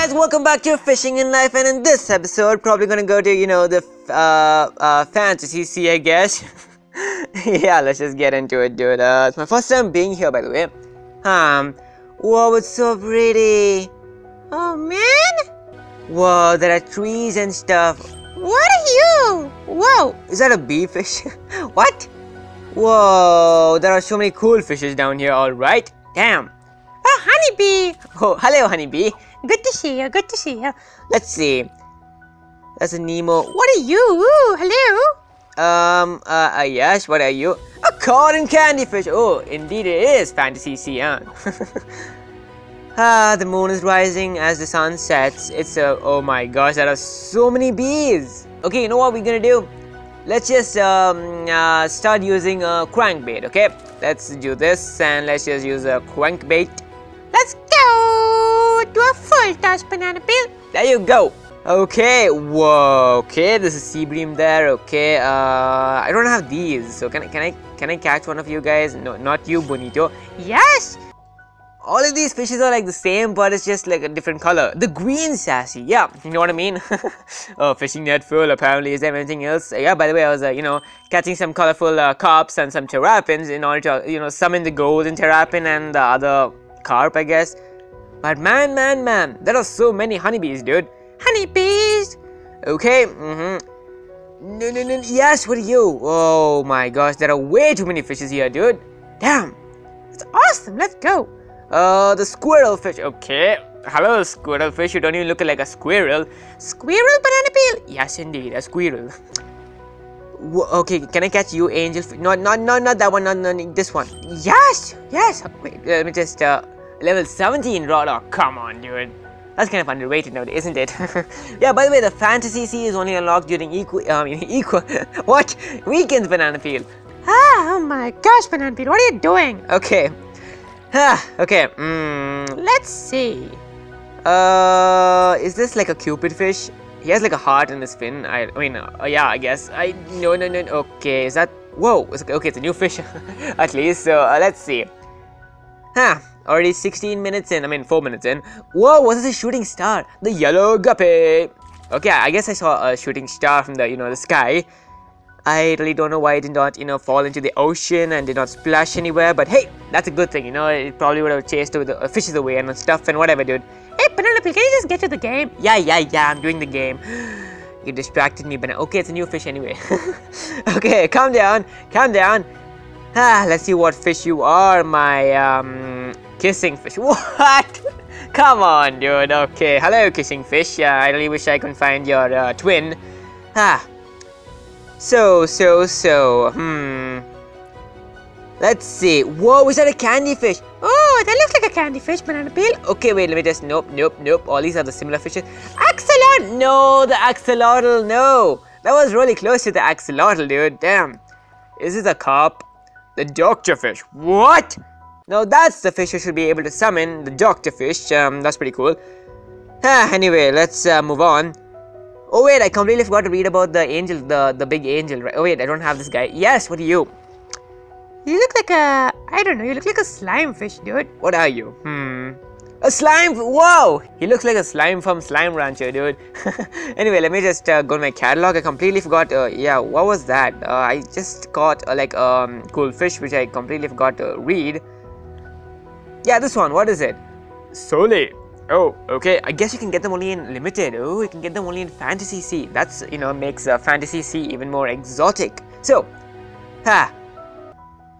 guys, welcome back to Fishing and Life and in this episode, probably gonna go to, you know, the uh, uh, fantasy sea, I guess. yeah, let's just get into it, dude. Uh, it's my first time being here, by the way. Um, whoa, it's so pretty. Oh, man? Whoa, there are trees and stuff. What are you? Whoa. Is that a bee fish? what? Whoa, there are so many cool fishes down here, alright. Damn. Oh, honeybee. Oh, hello, honeybee. Good to see you. Good to see you. Let's see. That's a Nemo. What are you? Ooh, hello. Um, uh, uh, yes, what are you? A cotton candy fish. Oh, indeed it is Fantasy Sea, huh? ah, the moon is rising as the sun sets. It's a, oh my gosh, there are so many bees. Okay, you know what we're gonna do? Let's just um, uh, start using a crankbait, okay? Let's do this and let's just use a crankbait. Let's go to a full toss banana peel. There you go. Okay, whoa, okay, there's a sea bream there, okay, uh, I don't have these, so can I, can I, can I catch one of you guys? No, not you, Bonito. Yes. All of these fishes are like the same, but it's just like a different color. The green sassy, yeah, you know what I mean? oh, fishing net full, apparently. Is there anything else? Yeah, by the way, I was, uh, you know, catching some colorful uh, carps and some terrapins in order to, you know, summon the golden terrapin and the other carp, I guess. But man, man, man, there are so many honeybees, dude. Honeybees. Okay, mm-hmm. No, no, no, yes, what are you? Oh my gosh, there are way too many fishes here, dude. Damn. It's awesome, let's go. Uh, the squirrel fish, okay. Hello, squirrel fish, you don't even look like a squirrel. Squirrel banana peel? Yes, indeed, a squirrel. okay, can I catch you, angel? No, no, no, not that one, no, no, this one. Yes, yes. Wait, let me just, uh, level 17 rod. Oh, come on, dude. That's kind of underrated nowadays, isn't it? yeah, by the way, the Fantasy Sea is only unlocked during equal, I mean, equal, what? Weekends Banana Peel. Ah, oh my gosh, Banana Peel, what are you doing? Okay. Ah, okay, mm, let's see. Uh, is this like a cupid fish? He has like a heart in his fin. I, I mean, uh, yeah, I guess. I no, no, no. Okay, is that? Whoa. It's, okay, it's a new fish, at least. So uh, let's see. Huh. Already 16 minutes in. I mean, 4 minutes in. Whoa, what is a shooting star? The yellow guppy. Okay, I guess I saw a shooting star from the you know the sky. I really don't know why it did not, you know, fall into the ocean and did not splash anywhere. But hey, that's a good thing, you know. It probably would have chased the uh, fishes away and stuff and whatever, dude. Hey, Peel, can you just get to the game? Yeah, yeah, yeah, I'm doing the game. You distracted me, but okay, it's a new fish anyway. okay, calm down, calm down. Ah, let's see what fish you are, my um, kissing fish. What? Come on, dude. Okay, hello, kissing fish. Uh, I really wish I could find your uh, twin. Ah. So, so, so. Hmm. Let's see. Whoa, is that a candy fish? Oh, that looks like a candy fish, banana peel. Okay, wait, let me just. Nope, nope, nope. All these are the similar fishes. Axolotl! No, the axolotl, no. That was really close to the axolotl, dude. Damn. Is this a carp? The doctor fish. What? No, that's the fish you should be able to summon. The doctor fish. Um, that's pretty cool. Ah, anyway, let's uh, move on. Oh wait, I completely forgot to read about the angel, the the big angel. Right? Oh wait, I don't have this guy. Yes, what are you? You look like a, I don't know, you look like a slime fish, dude. What are you? Hmm. A slime, whoa! He looks like a slime from Slime Rancher, dude. anyway, let me just uh, go to my catalog. I completely forgot, uh, yeah, what was that? Uh, I just caught uh, like um cool fish, which I completely forgot to read. Yeah, this one, what is it? Sole. Oh, okay. I guess you can get them only in limited. Oh, you can get them only in Fantasy Sea. That's, you know, makes uh, Fantasy Sea even more exotic. So, ha,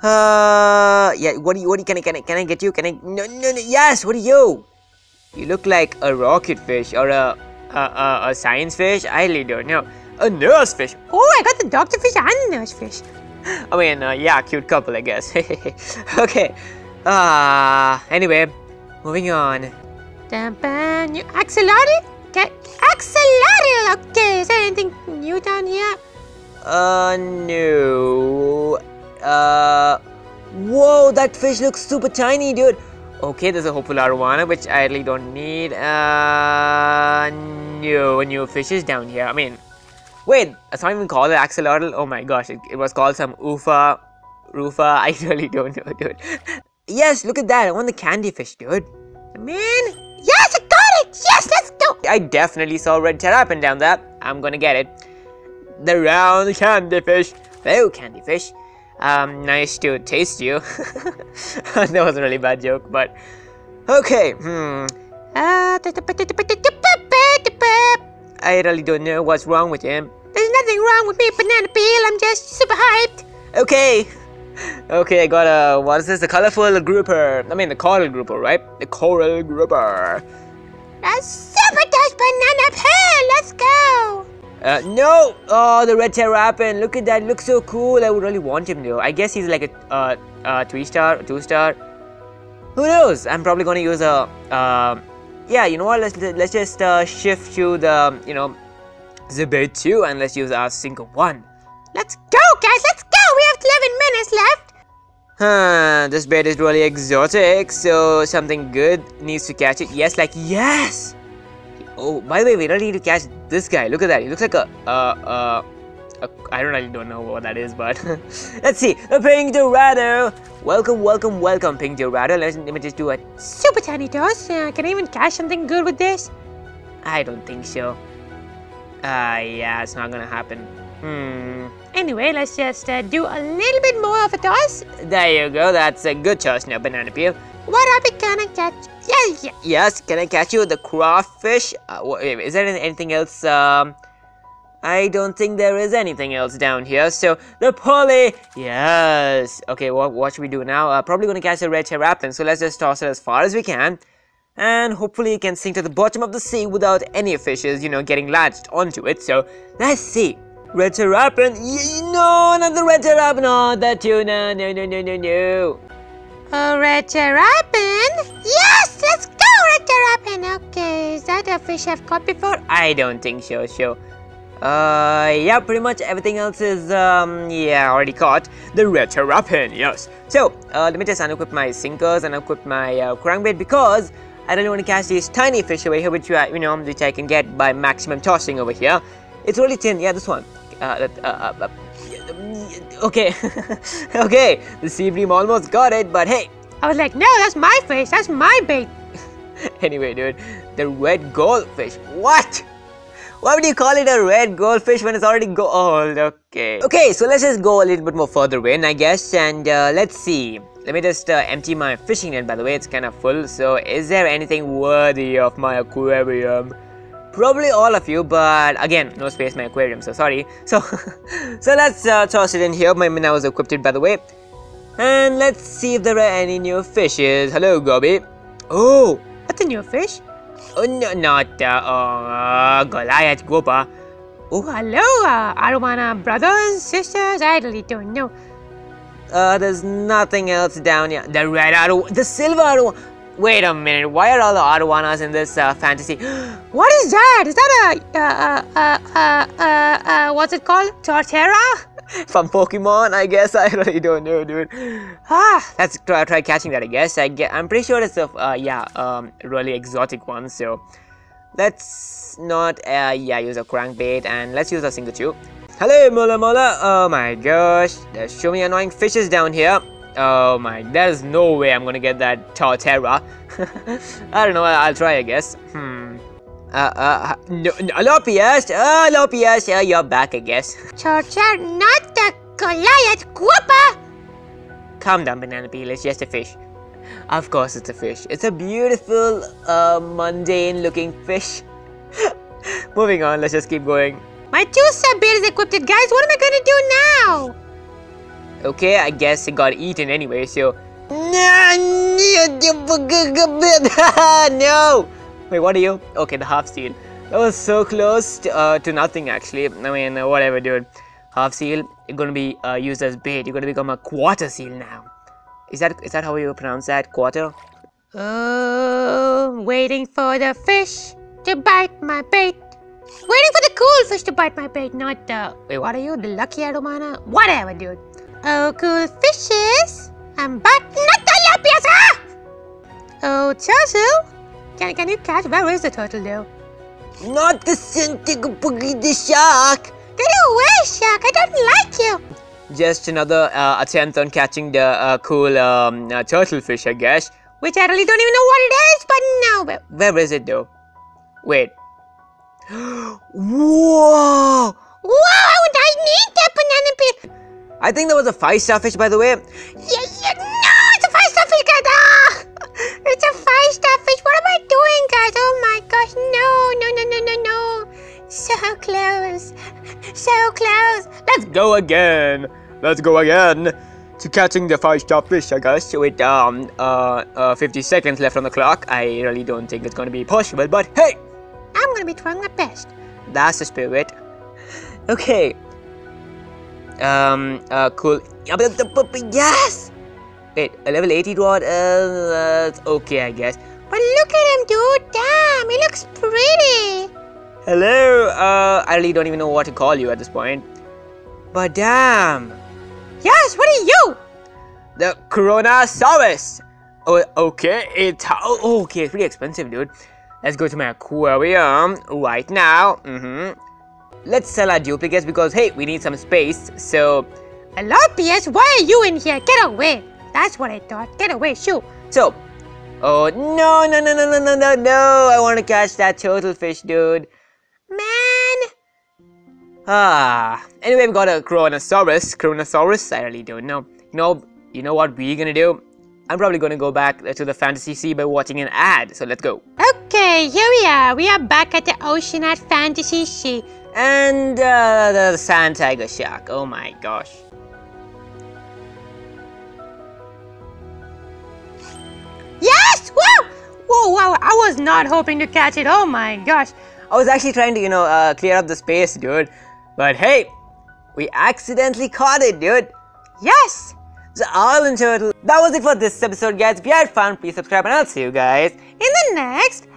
uh, yeah. What do you? What do you? Can I? Can I? Can I get you? Can I? No, no, no. Yes. What are you? You look like a rocket fish or a a, a, a science fish. I really don't know. A nurse fish. Oh, I got the doctor fish and nurse fish. I mean, uh, yeah, cute couple, I guess. okay. Ah. Uh, anyway, moving on. Damn, new axolotl. Get axolotl. Okay. Is there anything new down here? Uh, no. Uh, whoa, that fish looks super tiny, dude. Okay, there's a hopeful arowana, which I really don't need. Uh, no, new fishes down here. I mean, wait, it's not even called an axolotl. Oh my gosh, it, it was called some Ufa, Rufa. I really don't know, dude. yes, look at that. I want the candy fish, dude. Man, yes, I got it. Yes, let's go. I definitely saw red terrapin down there. I'm gonna get it. The round candy fish. Hello, candy fish. Um, nice to taste you. that was a really bad joke, but okay. Hmm. I really don't know what's wrong with him. there's nothing wrong with me, Banana Peel. I'm just super hyped. Okay. Okay, I got a what is this? The colorful grouper. I mean the coral grouper, right? The coral grouper. A super dash Banana Peel. Let's go. Uh, no! Oh, the red terrapin. Look at that. Looks so cool. I would really want him though. I guess he's like a uh, uh, three star, two star. Who knows? I'm probably gonna use a. Uh, yeah, you know what? Let's let's just uh, shift to the you know bait two and let's use our single one. Let's go, guys. Let's go. We have 11 minutes left. Huh, this bait is really exotic, so something good needs to catch it. Yes, like yes! Oh, by the way, we don't need to catch this guy. Look at that. He looks like a, uh, uh, a, I don't really don't know what that is, but let's see. A Pink Dorado. Welcome, welcome, welcome, Pink Dorado. Let me just do a, Super tiny toss. Uh, can I even catch something good with this? I don't think so. Uh, yeah, it's not gonna happen. Hmm. Anyway, let's just uh, do a little bit more of a toss. There you go. That's a good choice now, Banana Peel. What are we gonna catch? Yeah, yeah. Yes, can I catch you? The crawfish? Uh, wha- wait, is there anything else? Um, I don't think there is anything else down here. So the pulley, yes. Okay, what what should we do now? Uh, probably gonna catch a red terrapin. So let's just toss it as far as we can, and hopefully it can sink to the bottom of the sea without any fishes, you know, getting latched onto it. So let's see. Red terrapin? No, not the red terrapin. No, the tuna. No, no, no, no, no. A red terrapin? Yes, let's go, red terrapin. Okay, is that a fish I've caught before? I don't think so. So, uh, yeah, pretty much everything else is, um, yeah, already caught. The red terrapin, yes. So, uh, let me just unequip my sinkers and equip my uh, crankbait because I really want to catch these tiny fish over here, which, uh, you know, which I can get by maximum tossing over here. It's really thin. Yeah, this one. Uh, uh, uh, uh, okay, okay. The sea bream almost got it, but hey, I was like, no, that's my fish. That's my bait. anyway, dude, the red goldfish. What? Why would you call it a red goldfish when it's already gold? Okay. Okay, so let's just go a little bit more further in, I guess, and uh, let's see. Let me just uh, empty my fishing net, by the way, it's kind of full. So, is there anything worthy of my aquarium? Probably all of you, but again, no space in my aquarium, so sorry. So, so let's uh, toss it in here. My mina was equipped, by the way. And let's see if there are any new fishes. Hello, Gobi. Oh, What's a new fish? Oh, no, not uh, uh, Goliath Grouper. Oh, hello, uh, Arowana brothers, sisters. I really don't know. Uh, there's nothing else down here. The red Aru, the silver Aru. Wait a minute, why are all the Arowanas in this uh, fantasy? What is that? Is that a uh uh what's it called? Torterra? From Pokemon, I guess. I really don't know, dude. Ah, let's try, try catching that, I guess. I get, I'm pretty sure it's a, uh, yeah, um, really exotic one. So, let's not, uh, yeah, use a crankbait and let's use a single chew. Hello, Mola Mola. Oh my gosh, there's so many annoying fishes down here. Oh my, there's no way I'm gonna get that Torterra. I don't know, I'll try, I guess. Hmm. Uh, uh, no, no, Lopias, uh, Lopias, uh, you're back, I guess. Torterra, not the Goliath Grouper! Calm down, Banana Peel, it's just a fish. Of course it's a fish. It's a beautiful, uh, mundane looking fish. Moving on, let's just keep going. My two sub bait is equipped, guys. What am I gonna do now? Okay, I guess it got eaten anyway, so... no! Wait, what are you? Okay, the half seal. That was so close to, uh, to nothing, actually. I mean, uh, whatever, dude. Half seal, you're gonna be uh, used as bait. You're gonna become a quarter seal now. Is that is that how you pronounce that? Quarter? Oh, waiting for the fish to bite my bait. Waiting for the cool fish to bite my bait, not the. Wait, what are you? The lucky Arowana? Whatever, dude. Oh, cool fishes. I'm back. Not the Lapias! Ah! Oh, turtle. Can, can you catch? Where is the turtle, though? Not the centipede, the shark! Get away, Shark. I don't like you. Just another uh, attempt on catching the uh, cool um, uh, turtle fish, I guess. Which I really don't even know what it is, but no. But Where is it though? Wait, Whoa! Wow, I need that banana peel. I think that was a five star fish, by the way. Yeah, yeah, no, it's a five star fish, guys. Ah, it's a five star fish. What am I doing, guys? Oh my gosh, no, no, no, no, no, no. So close, so close. Let's go again. Let's go again to catching the five star fish, I guess. With um uh, uh 50 seconds left on the clock, I really don't think it's gonna be possible. But hey, I'm gonna be trying my best. that's the spirit. Okay. Um. Uh. Cool. Yes. Wait. A level 80 rod. Uh. Okay, I guess. But look at him, dude. Damn, he looks pretty. Hello. Uh. I really don't even know what to call you at this point. But damn. Yes, what are you? The Coronasaurus. Oh, okay. It's oh, okay. It's pretty expensive, dude. Let's go to my aquarium right now. Mm-hmm. Let's sell our duplicates because hey, we need some space. So, Hello, PS. Why are you in here? Get away. That's what I thought. Get away, shoot. so. Oh no no no no no no no no! I want to catch that turtle fish, dude. Man. Ah. Anyway, we've got a Coronasaurus. Coronasaurus. I really don't know. You know. You know what we're gonna do? I'm probably gonna go back to the Fantasy Sea by watching an ad. So let's go. Okay, here we are. We are back at the ocean at Fantasy Sea. And uh, the sand tiger shark. Oh my gosh. Yes! Whoa! Whoa, wow, I was not hoping to catch it. Oh my gosh. I was actually trying to, you know, uh, clear up the space, dude. But hey, we accidentally caught it, dude. Yes! The island turtle. That was it for this episode, guys. If you had fun, please subscribe, and I'll see you guys In the next